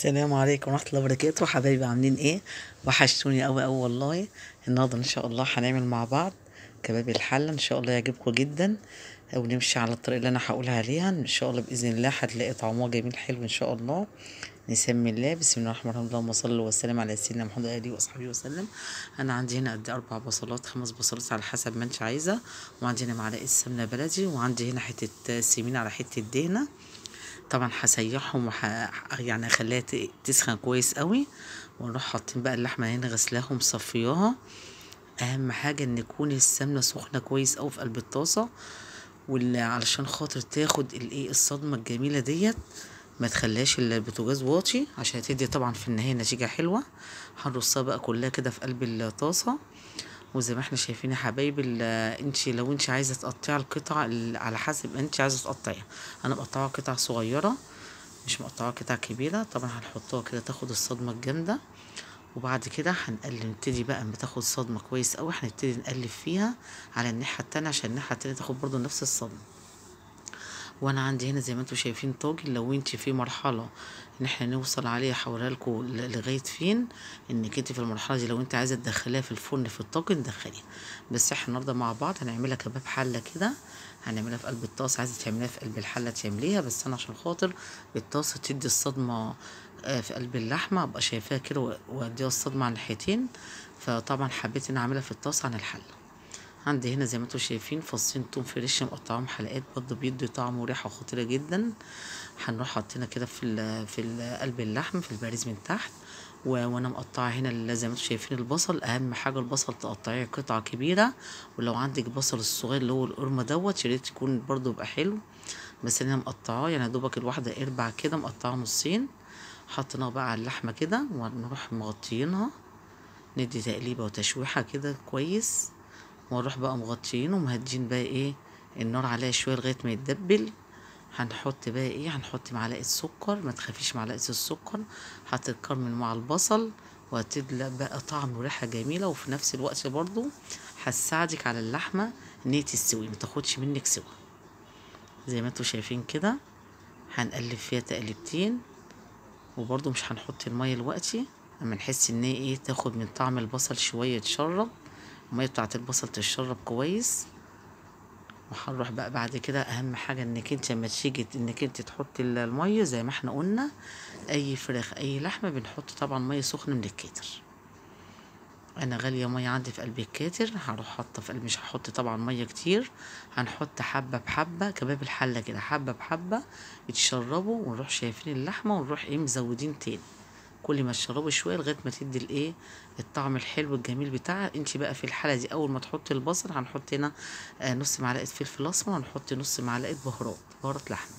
السلام عليكم ورحمة الله وبركاته. حبايبي عاملين إيه؟ وحشتوني قوي قوي والله. النهارده إن شاء الله هنعمل مع بعض كباب الحلة. إن شاء الله يعجبكم جدا. ونمشي على الطريقة اللي أنا هقولها عليها. إن شاء الله بإذن الله هتلاقي طعمها جميل حلو إن شاء الله. نسمي الله. بسم الله الرحمن الرحيم. اللهم صل وسلم على سيدنا محمد وآله وصحبه وسلم. أنا عندي هنا قد أربع بصلات خمس بصلات على حسب ما أنت عايزة. وعندي هنا معلقة سمنة بلدي وعندي هنا حتة سمين على حتة دهنة. طبعا هسيحهم وح... يعني اخليها ت- تسخن كويس قوي ونروح حاطين بقى اللحمة هنا غسلاها ومصفياها أهم حاجة إن يكون السمنة سخنة كويس قوي في قلب الطاسة واللي علشان خاطر تاخد الايه الصدمة الجميلة ديت ما تخليهاش البوتاجاز واطي عشان تدي طبعا في النهاية نتيجة حلوة. هنرصها بقى كلها كده في قلب الطاسة. وزي ما إحنا شايفين يا حبايبي ال- انت لو انت عايزة تقطعي القطع ال- على حسب انت عايزة تقطعيها. أنا مقطعها قطع صغيرة مش مقطعها قطع كبيرة. طبعا هنحطها كده تاخد الصدمة الجامدة. وبعد كده هنقلب نبتدي بقى اما تاخد صدمة كويس قوي هنبتدي نقلب فيها على الناحية التانية عشان الناحية التانية تاخد برضو نفس الصدمة. وأنا عندي هنا زي ما أنتم شايفين طاجن لو انت في مرحلة إن إحنا نوصل عليه هوريها لكم لغاية فين إنك انت في المرحلة دي لو انت عايزة تدخليها في الفرن في الطاجن دخليها بس إحنا النهارده مع بعض هنعملها كباب حلة كده هنعملها في قلب الطاسة عايزة تعمليها في قلب الحلة تعمليها بس أنا عشان خاطر الطاسة تدي الصدمة آه، في قلب اللحمة أبقى شايفاها كده وأديها الصدمة على الناحيتين. فطبعا حبيت إن أعملها في الطاسة عن الحلة. عندي هنا زي ما أنتم شايفين فصين توم fresh مقطعهم حلقات برضه بيدي طعم وريحة خطيرة جدا. هنروح حاطينها كده في ال في ال قلب اللحم في البهاريز من تحت. وأنا مقطعة هنا زي ما أنتم شايفين البصل. أهم حاجة البصل تقطعيه قطع كبيرة. ولو عندك بصل الصغير اللي هو القرمة دوت يا ريت يكون برضه يبقى حلو. بس أنا مقطعاه يعني دوبك الواحدة إربع كده مقطعة نصين. حطيناها بقى على اللحمة كده ونروح مغطيينها. ندي تقليبة وتشويحة كده كويس. ونروح بقى مغطيين ومهدين بقى إيه النار عليها شوية لغاية ما يتدبل. هنحط بقى إيه هنحط معلقة سكر ما تخافيش معلقة السكر هتتكرمل مع البصل وهتدلق بقى طعم وريحة جميلة. وفي نفس الوقت برضو هتساعدك على اللحمة ان هي تستوي ما تاخدش منك سوا. زي ما أنتوا شايفين كده هنقلب فيها تقليبتين. وبرضو مش هنحط المية دلوقتي اما نحس ان هي إيه تاخد من طعم البصل شوية تشرب المية بتاعت البصل تشرب كويس. وهنروح بقى بعد كده أهم حاجة إنك أنت لما تيجي إنك أنت تحطي ال- المية زي ما إحنا قلنا أي فراخ أي لحمة بنحط طبعا مية سخنة من الكاتر. أنا غالية مية عندي في قلب الكاتر هروح حاطه في قلب مش هحط طبعا مية كتير. هنحط حبة بحبة كباب الحلة كده حبة بحبة يتشربوا ونروح شايفين اللحمة ونروح إيه مزودين تاني. كل ما تشربوا شوية لغاية ما تدي الإيه الطعم الحلو الجميل بتاعها. انت بقى في الحالة دي أول ما تحطي البصل هنحط هنا آه نص معلقة فلفل أسمر هنحط نص معلقة بهارات بهارات لحمة.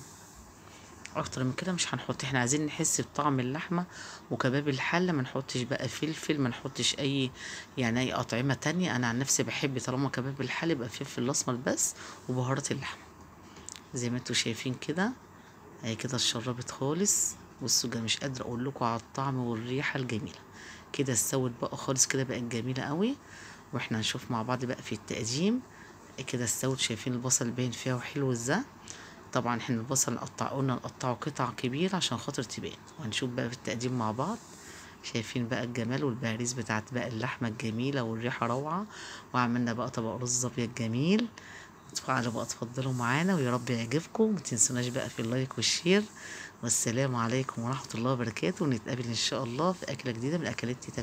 أكتر من كده مش هنحط. إحنا عايزين نحس بطعم اللحمة وكباب الحلة ما نحطش بقى فلفل ما نحطش أي يعني أي أطعمة تانية. أنا عن نفسي بحب طالما كباب الحلة يبقى فلفل أسمر بس وبهارات اللحمة. زي ما أنتوا شايفين كده هي كده اتشربت خالص. بصوا جا- مش قادرة أقول لكم على الطعم والريحة الجميلة. كده استوت بقى خالص كده بقت جميلة قوي. وإحنا هنشوف مع بعض بقى في التقديم. كده استوت شايفين البصل باين فيها وحلو إزاي طبعا إحنا البصل نقطع قلنا نقطعه قطع كبيرة عشان خاطر تبان. وهنشوف بقى في التقديم مع بعض. شايفين بقى الجمال والبهاريز بتاعت بقى اللحمة الجميلة والريحة روعة. وعملنا بقى طبق رز أبيض جميل. تعالوا بقى تفضلوا معانا ويا رب يعجبكم. متنسوناش بقى في ال like وال share. والسلام عليكم ورحمة الله وبركاته. ونتقابل إن شاء الله في أكلة جديدة من أكلات تيتا